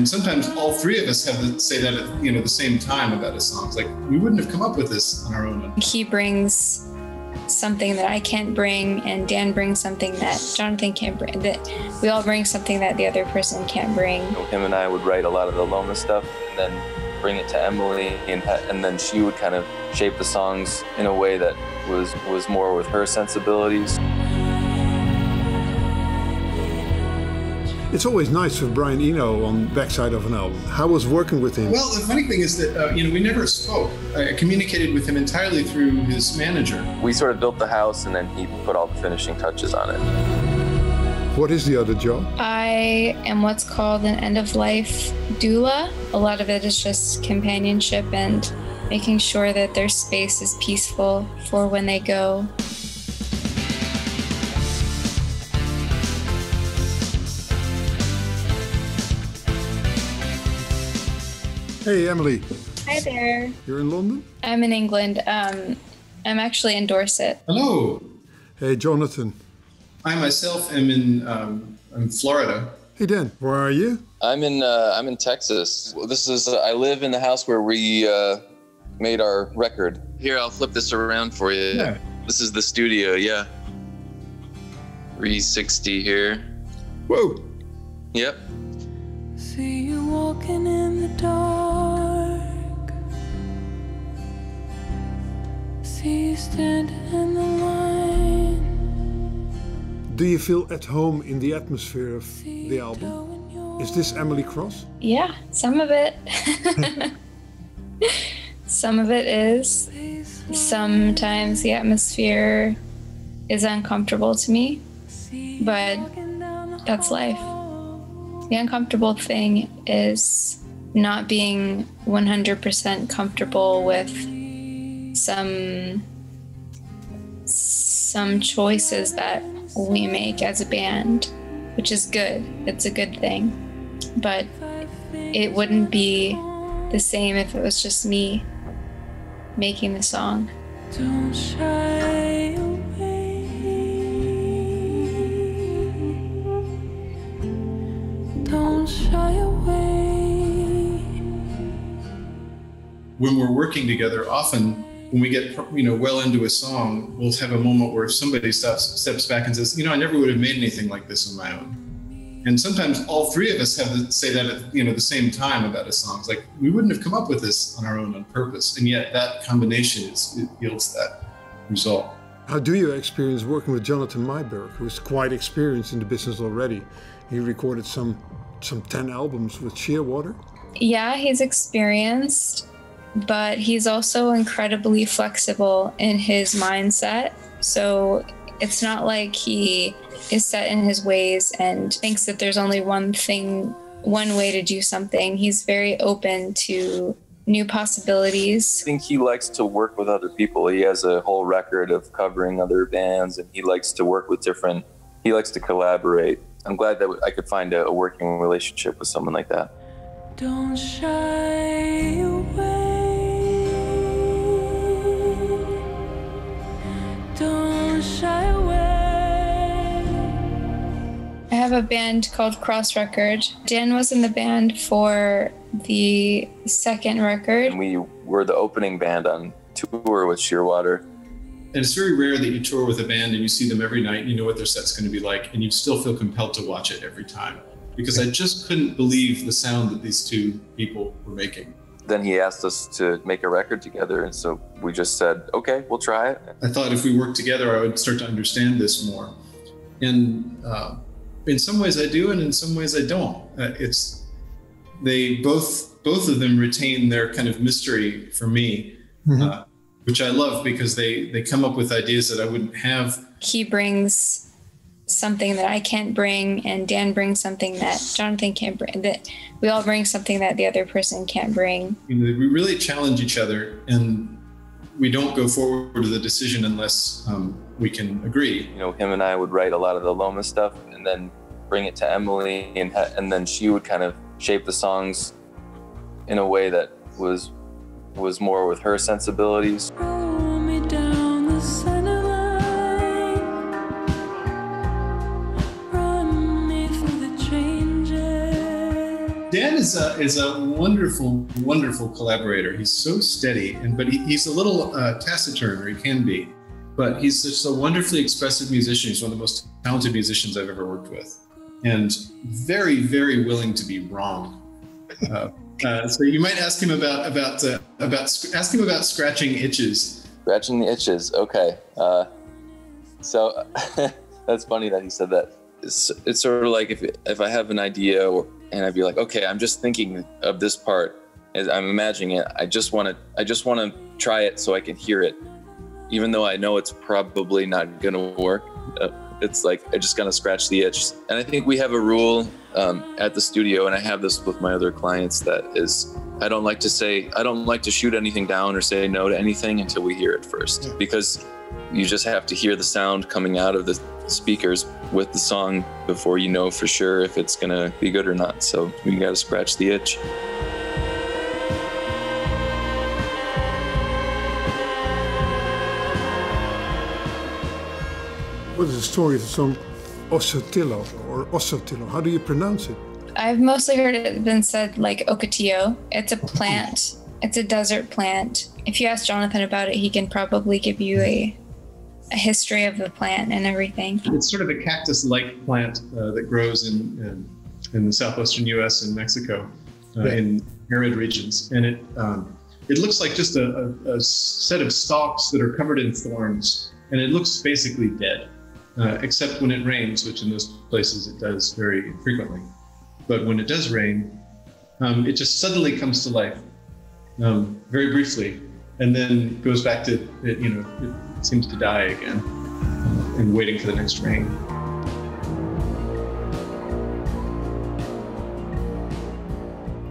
And sometimes all three of us have to say that at you know the same time about a song. It's like we wouldn't have come up with this on our own. He brings something that I can't bring, and Dan brings something that Jonathan can't bring. That we all bring something that the other person can't bring. You know, him and I would write a lot of the Loma stuff, and then bring it to Emily, and, and then she would kind of shape the songs in a way that was was more with her sensibilities. It's always nice with Brian Eno on backside of an album. How was working with him? Well, the funny thing is that uh, you know we never spoke. I communicated with him entirely through his manager. We sort of built the house, and then he put all the finishing touches on it. What is the other job? I am what's called an end of life doula. A lot of it is just companionship and making sure that their space is peaceful for when they go. Hey, Emily. Hi there. You're in London? I'm in England. Um, I'm actually in Dorset. Hello. Hey, Jonathan. I myself am in um, I'm Florida. Hey, Dan. Where are you? I'm in uh, I'm in Texas. This is uh, I live in the house where we uh, made our record. Here, I'll flip this around for you. Yeah. This is the studio. Yeah. 360 here. Whoa. Yep. See you walking in the dark. See you standing in the line. Do you feel at home in the atmosphere of the album? Is this Emily Cross? Yeah, some of it. some of it is. Sometimes the atmosphere is uncomfortable to me, but that's life. The uncomfortable thing is not being 100% comfortable with some some choices that we make as a band, which is good. It's a good thing. But it wouldn't be the same if it was just me making the song. Don't shy away. Don't shy away. When we're working together, often when we get you know well into a song, we'll have a moment where somebody steps steps back and says, you know, I never would have made anything like this on my own. And sometimes all three of us have to say that at you know the same time about a song. It's like we wouldn't have come up with this on our own on purpose, and yet that combination is, it yields that result. How do you experience working with Jonathan Meiburg, who is quite experienced in the business already? He recorded some some 10 albums with Shearwater. Yeah, he's experienced, but he's also incredibly flexible in his mindset. So it's not like he is set in his ways and thinks that there's only one thing, one way to do something. He's very open to new possibilities. I think he likes to work with other people. He has a whole record of covering other bands, and he likes to work with different. He likes to collaborate. I'm glad that I could find a, a working relationship with someone like that. Don't shy a band called Cross Record. Dan was in the band for the second record. And we were the opening band on tour with Shearwater. And it's very rare that you tour with a band and you see them every night, and you know what their set's going to be like, and you still feel compelled to watch it every time. Because I just couldn't believe the sound that these two people were making. Then he asked us to make a record together, and so we just said, "Okay, we'll try it." I thought if we worked together, I would start to understand this more. And uh, in some ways, I do, and in some ways, I don't. Uh, it's they both both of them retain their kind of mystery for me, uh, which I love because they they come up with ideas that I wouldn't have. He brings something that I can't bring, and Dan brings something that Jonathan can't bring. That we all bring something that the other person can't bring. You know, we really challenge each other, and we don't go forward with a decision unless um, we can agree. You know, him and I would write a lot of the Loma stuff, and then bring it to Emily, and ha- and then she would kind of shape the songs in a way that was was more with her sensibilities. Roll me down the center line. Run me through the changes. Dan is a is a wonderful, wonderful collaborator. He's so steady, and but he, he's a little uh, taciturn, or he can be. But he's just a wonderfully expressive musician. He's one of the most talented musicians I've ever worked with, and very, very willing to be wrong. Uh, uh, so you might ask him about about uh, about ask him about scratching itches. Scratching the itches. Okay. Uh, so that's funny that he said that. It's, it's sort of like if if I have an idea or and I'd be like, okay, I'm just thinking of this part as I'm imagining it. I just want to I just want to try it so I can hear it, even though I know it's probably not gonna work. Uh, it's like I just gotta scratch the itch. And I think we have a rule um, at the studio, and I have this with my other clients that is I don't like to say I don't like to shoot anything down or say no to anything until we hear it first because you just have to hear the sound coming out of the speakers with the song before you know for sure if it's gonna be good or not. So we gotta scratch the itch. What is the story of the song Osotillo or Osotillo? How do you pronounce it? I've mostly heard it been said like ocotillo. It's a plant. It's a desert plant. If you ask Jonathan about it, he can probably give you a a history of the plant and everything. It's sort of a cactus-like plant uh, that grows in, in, in the southwestern U.S. and Mexico, uh, Yeah. in arid regions, and it um, it looks like just a, a, a set of stalks that are covered in thorns, and it looks basically dead, uh, except when it rains, which in those places it does very frequently. But when it does rain, um, it just suddenly comes to life, um, very briefly, and then goes back to it, you know it seems to die again, and waiting for the next rain.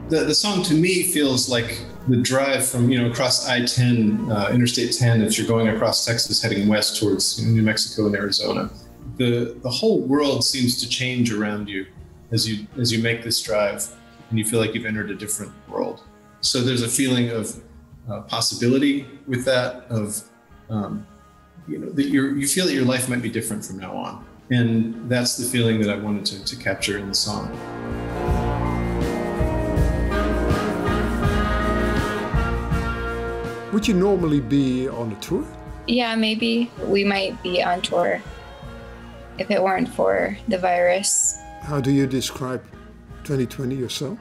the, the song to me feels like the drive from you know across I-10, uh, Interstate 10, if you're going across Texas heading west towards New Mexico and Arizona. The the whole world seems to change around you as you as you make this drive, and you feel like you've entered a different world. So there's a feeling of uh, possibility with that of um, you know that you you feel that your life might be different from now on, and that's the feeling that I wanted to, to capture in the song. Would you normally be on a tour? Yeah, maybe we might be on tour if it weren't for the virus. How do you describe 2020 yourself?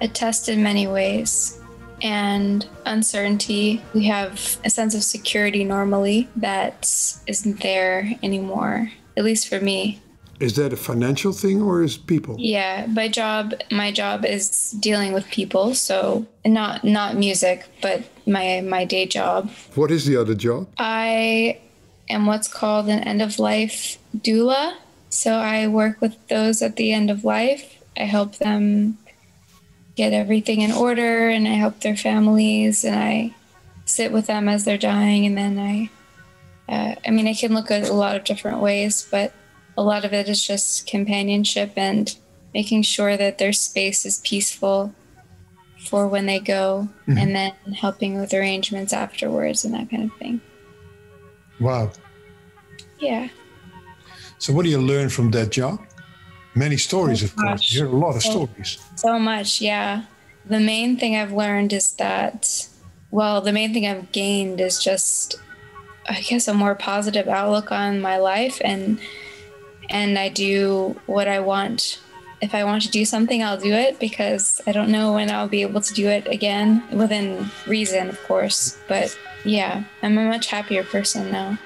A test in many ways and uncertainty. We have a sense of security normally that isn't there anymore, at least for me. Is that a financial thing or is people? Yeah, my job my job is dealing with people, so not not music, but my my day job. What is the other job? I am what's called an end of life doula. So I work with those at the end of life. I help them get everything in order and I help their families and I sit with them as they're dying and then I uh, I mean I can look at a lot of different ways, but a lot of it is just companionship and making sure that their space is peaceful for when they go mm-hmm. and then helping with arrangements afterwards and that kind of thing. Wow. Yeah. So, what do you learn from that job? Many stories, Oh, of course. You hear a lot of Oh. stories. So much, yeah. The main thing I've learned is that, well, the main thing I've gained is just, I guess, a more positive outlook on my life, and and I do what I want. If I want to do something, I'll do it because I don't know when I'll be able to do it again, within reason, of course. But yeah, I'm a much happier person now.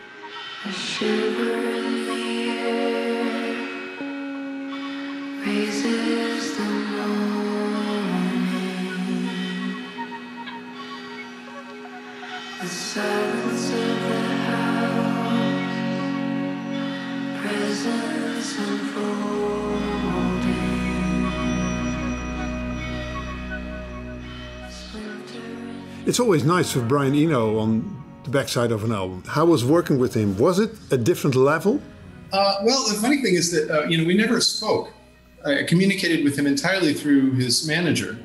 Raises the It's always nice with Brian Eno on the backside of an album. How was working with him? Was it a different level? Uh, well, the funny thing is that uh, you know we never spoke. I communicated with him entirely through his manager.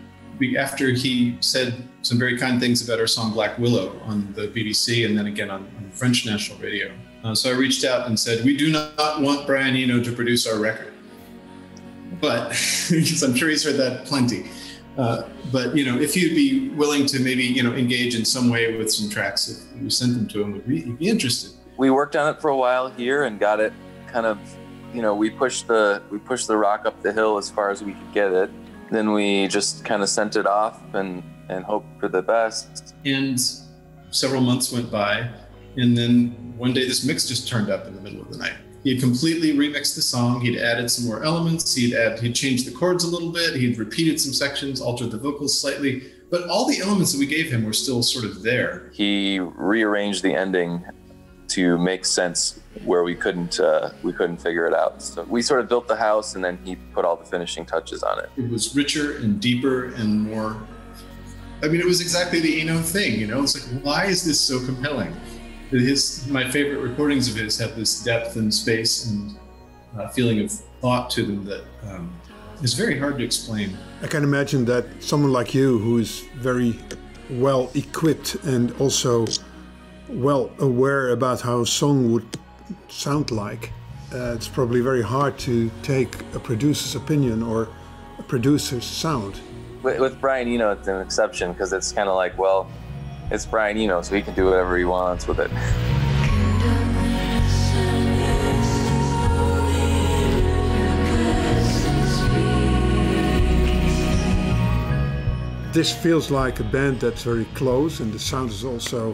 After he said some very kind things about our song Black Willow on the BBC and then again on, on French national radio. Uh, so I reached out and said, "We do not want Brian Eno to produce our record," but I'm sure he's heard that plenty. Uh, but you know, if you'd be willing to maybe you know engage in some way with some tracks, if you sent them to him, would he'd be interested? We worked on it for a while here and got it kind of, you know, we pushed the we pushed the rock up the hill as far as we could get it. Then we just kind of sent it off and and hoped for the best. And several months went by, and then one day this mix just turned up in the middle of the night. He had completely remixed the song. He'd added some more elements. He'd add, he'd changed the chords a little bit. He'd repeated some sections, altered the vocals slightly, but all the elements that we gave him were still sort of there. He rearranged the ending to make sense where we couldn't uh, we couldn't figure it out. So we sort of built the house, and then he put all the finishing touches on it. It was richer and deeper and more. I mean, it was exactly the Eno thing, you know. It's like, why is this so compelling? His my favorite recordings of his have this depth and space and uh, feeling of thought to them that um, is very hard to explain. I can imagine that someone like you, who is very well equipped and also well aware about how a song would sound like, uh, it's probably very hard to take a producer's opinion or a producer's sound. With, with Brian Eno, it's an exception because it's kind of like, well, it's Brian Eno, so he can do whatever he wants with it. This feels like a band that's very close, and the sound is also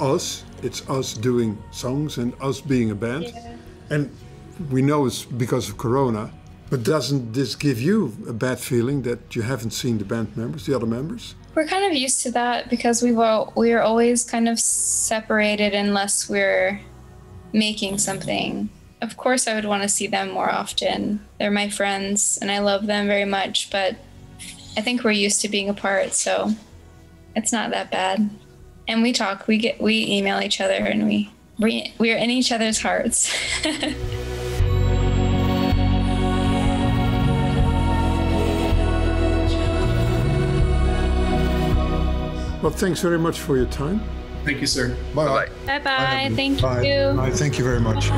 us. It's us doing songs and us being a band. Yeah. And we know it's because of Corona. But doesn't this give you a bad feeling that you haven't seen the band members, the other members? We're kind of used to that because we've all, we are always kind of separated unless we're making something. Of course, I would want to see them more often. They're my friends, and I love them very much. But I think we're used to being apart, so it's not that bad. And we talk, we get, we email each other, and we we, we are in each other's hearts. Well, thanks very much for your time. Thank you, sir. Bye. bye bye. Bye. Thank Bye. you. Bye. Thank you very much.